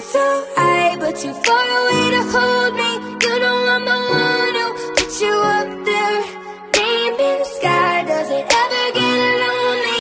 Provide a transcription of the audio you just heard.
flying so high, but too far away to hold me. You know I'm the one who put you up there, name in the sky.